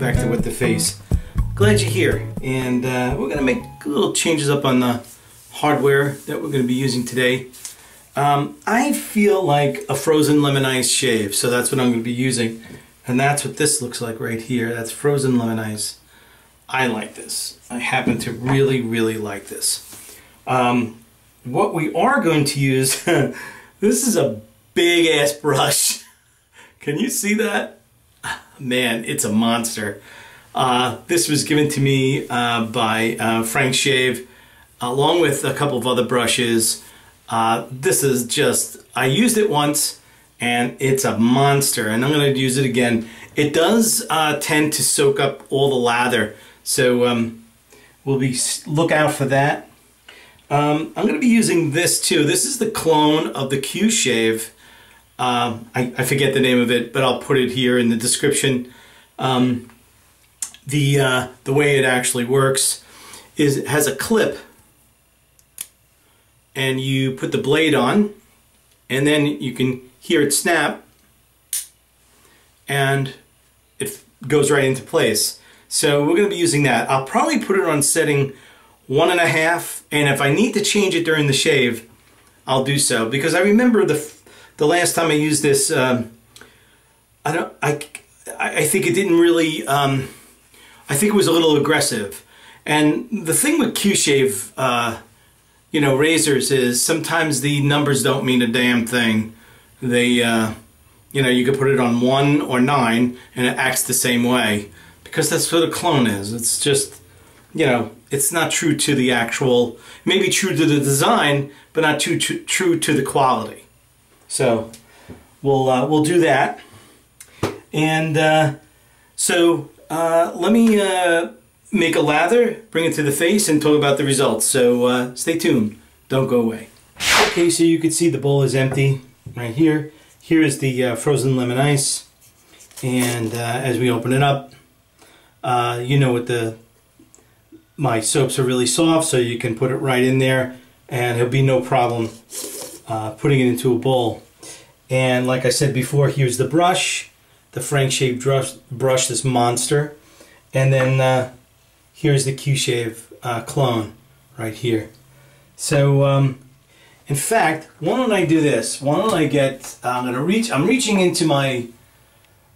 back to Wet the Face. Glad you're here. And uh, we're to make little changes up on the hardware that we're to be using today. Um, I feel like a frozen lemon ice shave, so that's what I'm to be using. And that's what this looks like right here. That's frozen lemon ice. I like this. I happen to really, really like this. Um, what we are going to use, this is a big ass brush. Can you see that? Man, it's a monster. Uh, this was given to me uh, by uh, Frank Shave along with a couple of other brushes. Uh, this is just, I used it once and it's a monster and I'm going to use it again. It does uh, tend to soak up all the lather so um, we'll be look out for that. Um, I'm going to be using this too. This is the clone of the Q Shave. Um, I, I, forget the name of it, but I'll put it here in the description. Um, the uh, the way it actually works is it has a clip, and you put the blade on, and then you can hear it snap, and it goes right into place. So we're going to be using that. I'll probably put it on setting one and a half, and if I need to change it during the shave, I'll do so. Because I remember the the last time I used this, um, I don't, I, I think it didn't really, um, I think it was a little aggressive. And the thing with Q-Shave, uh, you know, razors is sometimes the numbers don't mean a damn thing. They, uh, you know, you could put it on one or nine and it acts the same way because that's what a clone is. It's just, you know, it's not true to the actual, maybe true to the design, but not too, too true to the quality. So we'll uh, we'll do that. And uh, so uh, let me uh, make a lather, bring it to the face, and talk about the results. So uh, stay tuned. Don't go away. Okay, so you can see the bowl is empty right here. Here is the uh, frozen lemon ice. And as we open it up, you know what the my soaps are really soft so you can put it right in there and it'll be no problem uh, putting it into a bowl. And like I said before, here's the brush, the Frank Shave brush, brush this monster. And then uh, here's the Q-Shave uh, clone right here. So, um, in fact, why don't I do this? Why don't I get, I'm going to reach, I'm reaching into my,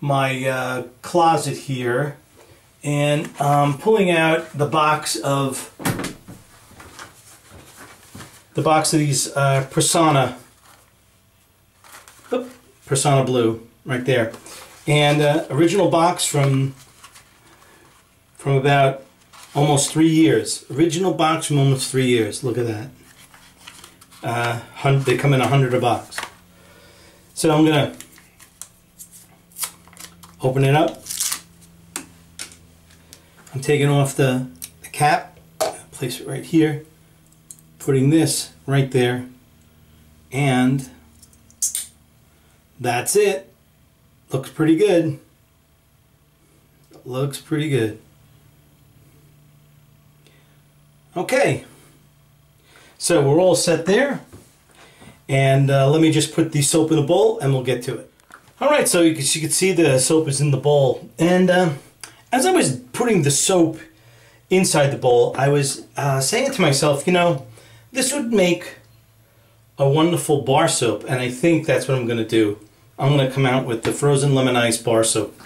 my uh, closet here and I'm pulling out the box of the box of these uh, Personna oh, Personna Blue right there. And uh, original box from from about almost three years. Original box from almost three years. Look at that. Uh, they come in a hundred a box. So I'm gonna open it up. I'm taking off the, the cap, place it right here, putting this right there, and that's it. Looks pretty good. Looks pretty good. Okay, so we're all set there. And uh, let me just put the soap in a bowl and we'll get to it. Alright, so you can, you can see the soap is in the bowl. And uh, as I was putting the soap inside the bowl, I was uh, saying to myself, you know, this would make a wonderful bar soap, and I think that's what I'm going to do. I'm going to come out with the frozen lemon ice bar soap.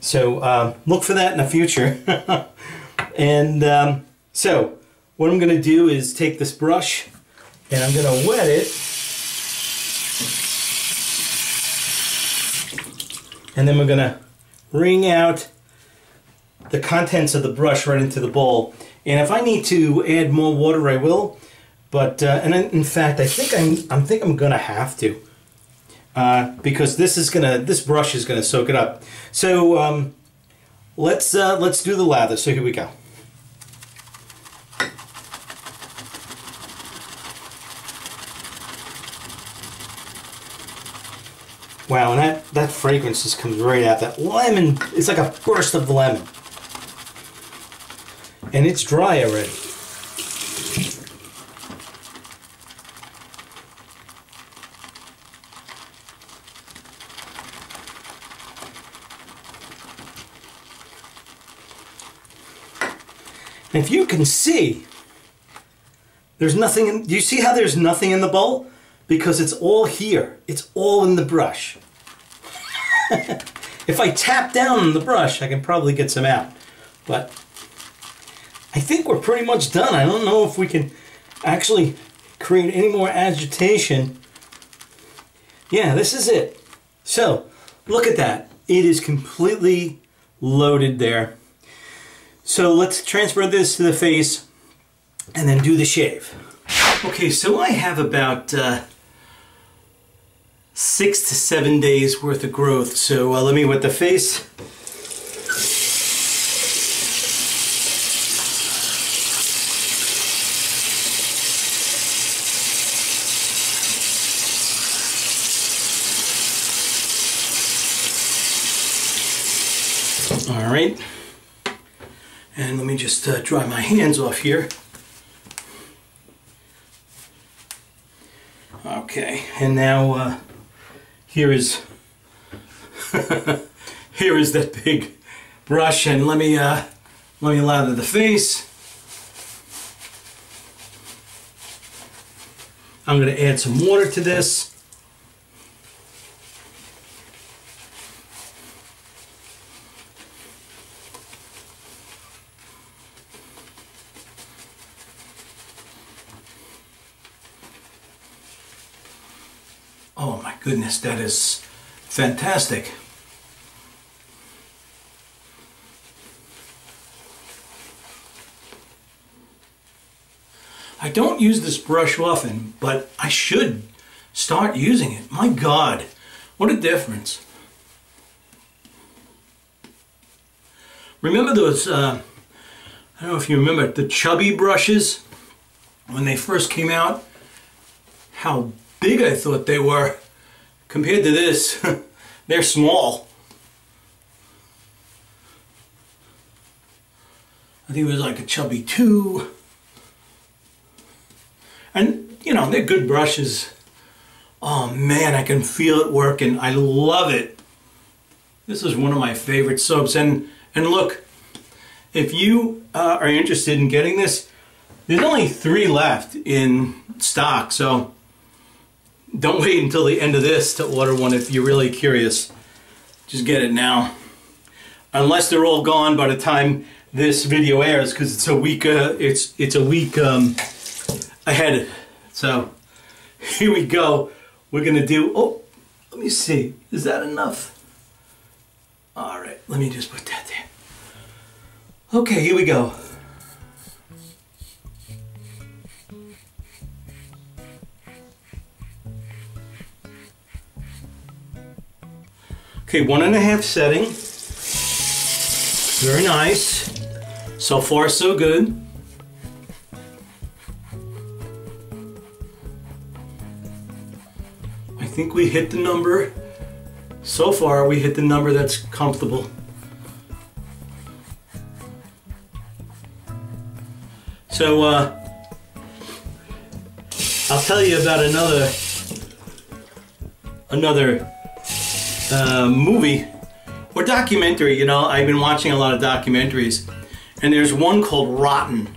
So uh, look for that in the future. and um, so what I'm going to do is take this brush and I'm going to wet it. And then we're going to wring out the contents of the brush right into the bowl. And if I need to add more water, I will. But uh, and in fact, I think I'm I think I'm gonna have to uh, because this is gonna this brush is gonna soak it up. So um, let's uh, let's do the lather. So here we go. Wow, and that, that fragrance just comes right out. That lemon, it's like a burst of lemon and it's dry already. If you can see, there's nothing in, do you see how there's nothing in the bowl? Because it's all here. It's all in the brush. if I tap down on the brush, I can probably get some out. But I think we're pretty much done. I don't know if we can actually create any more agitation. Yeah, this is it. So, look at that. It is completely loaded there. So let's transfer this to the face and then do the shave. Okay, so I have about uh, six to seven days worth of growth. So uh, let me wet the face. All right. And let me just uh, dry my hands off here. Okay, and now uh, here is here is that big brush, and let me uh, let me lather the face. I'm going to add some water to this. Goodness, that is fantastic. I don't use this brush often, but I should start using it. My God, what a difference. Remember those, uh, I don't know if you remember, the chubby brushes when they first came out? How big I thought they were. Compared to this, they're small. I think it was like a chubby two. And, you know, they're good brushes. Oh man, I can feel it working. I love it. This is one of my favorite soaps. And, and look, if you uh, are interested in getting this, there's only three left in stock. So don't wait until the end of this to order one if you're really curious. Just get it now. Unless they're all gone by the time this video airs, because it's a week. Uh, it's it's a week um, ahead. So here we go. We're gonna do. Oh, let me see. Is that enough? All right. Let me just put that there. Okay. Here we go. Okay, one and a half setting. Very nice. So far, so good. I think we hit the number. So far, we hit the number that's comfortable. So, uh, I'll tell you about another another uh, movie or documentary. You know, I've been watching a lot of documentaries, and there's one called Rotten,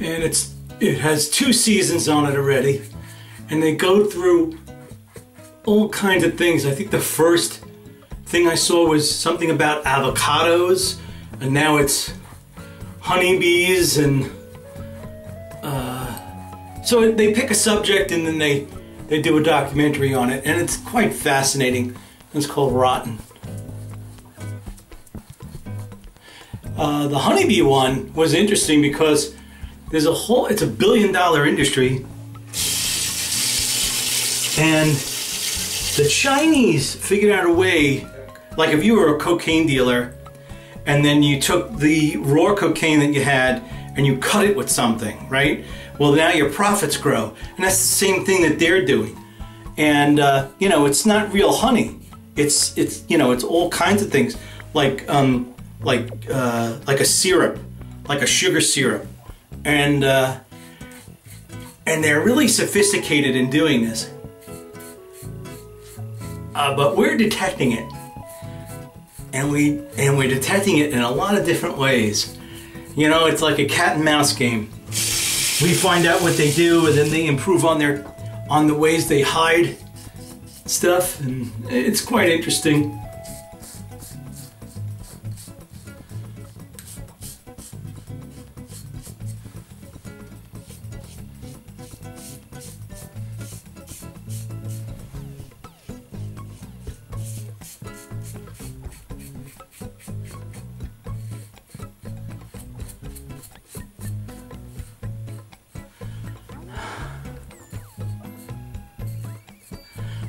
and it's it has two seasons on it already, and they go through all kinds of things. I think the first thing I saw was something about avocados, and now it's honeybees and. Uh, so they pick a subject and then they they do a documentary on it, and it's quite fascinating. It's called Rotten. Uh, the honeybee one was interesting because there's a whole, it's a billion dollar industry. And the Chinese figured out a way, like if you were a cocaine dealer and then you took the raw cocaine that you had and you cut it with something, right? Well, now your profits grow. And that's the same thing that they're doing. And, uh, you know, it's not real honey it's it's you know it's all kinds of things. Like um, like uh, like a syrup, like a sugar syrup, and uh, and they're really sophisticated in doing this. Uh, but we're detecting it, and we and we're detecting it in a lot of different ways, You know, it's like a cat and mouse game. We find out what they do and then they improve on their on the ways they hide stuff and it's quite interesting.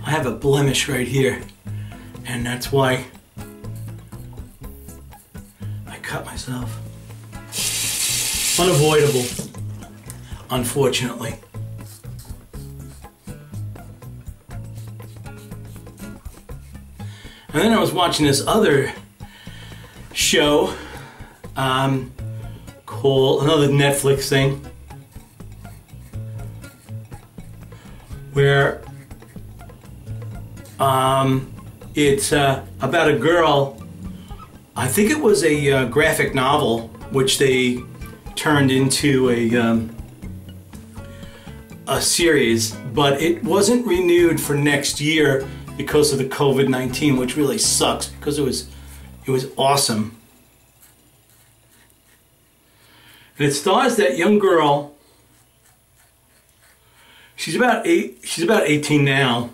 I have a blemish right here and that's why I cut myself. Unavoidable, unfortunately. And then I was watching this other show um, called another Netflix thing where um, it's uh, about a girl. I think it was a uh, graphic novel, which they turned into a um, a series, but it wasn't renewed for next year because of the COVID nineteen, which really sucks because it was it was awesome. And it stars that young girl. She's about eight. She's about eighteen now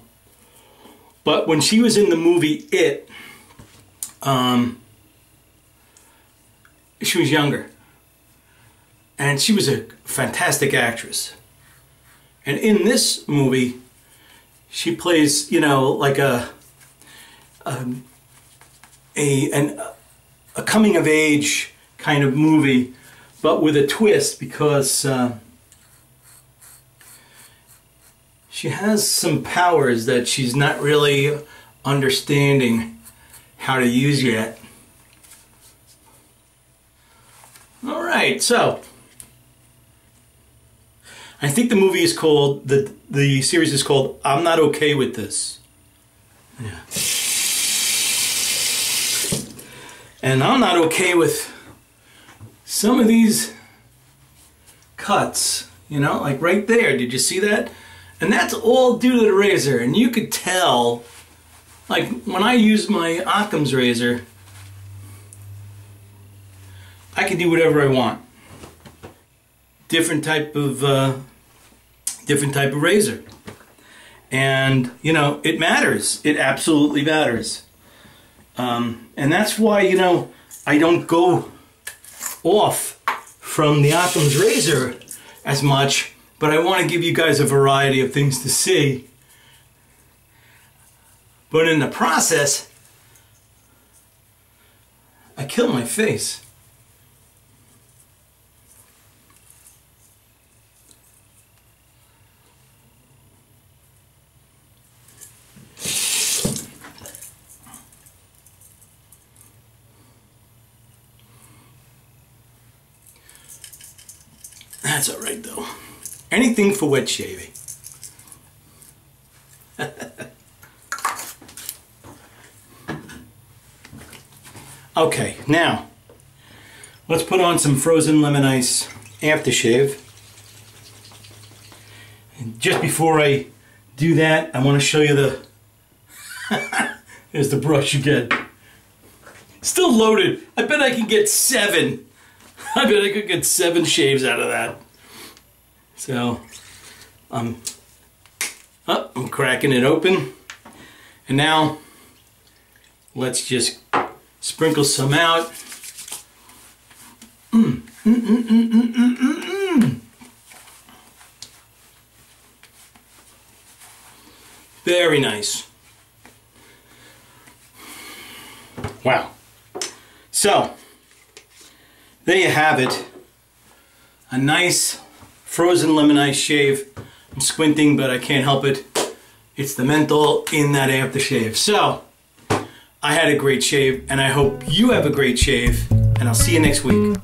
but when she was in the movie It, um, she was younger. And she was a fantastic actress. And in this movie, she plays, you know, like a, um, a, an, a coming of age kind of movie, but with a twist because uh, she has some powers that she's not really understanding how to use yet. All right, so I think the movie is called the the series is called I'm Not Okay with This. Yeah. And I'm not okay with some of these cuts, you know, like right there. Did you see that? And that's all due to the razor. And you could tell, like when I use my Occam's razor, I can do whatever I want. Different type of, uh, different type of razor. And, you know, it matters. It absolutely matters. Um, and that's why, you know, I don't go off from the Occam's razor as much but I want to give you guys a variety of things to see. But in the process, I kill my face. That's all right though. Anything for wet shaving. okay, now let's put on some frozen lemon ice aftershave. And just before I do that, I want to show you the there's the brush you get. Still loaded. I bet I can get seven. I bet I could get seven shaves out of that. So I'm, oh, I'm cracking it open. And now let's just sprinkle some out. Mm, mm, mm, Very nice. Wow. So, there you have it. A nice frozen lemon ice shave. I'm squinting, but I can't help it. It's the menthol in that aftershave. So, I had a great shave, and I hope you have a great shave, and I'll see you next week.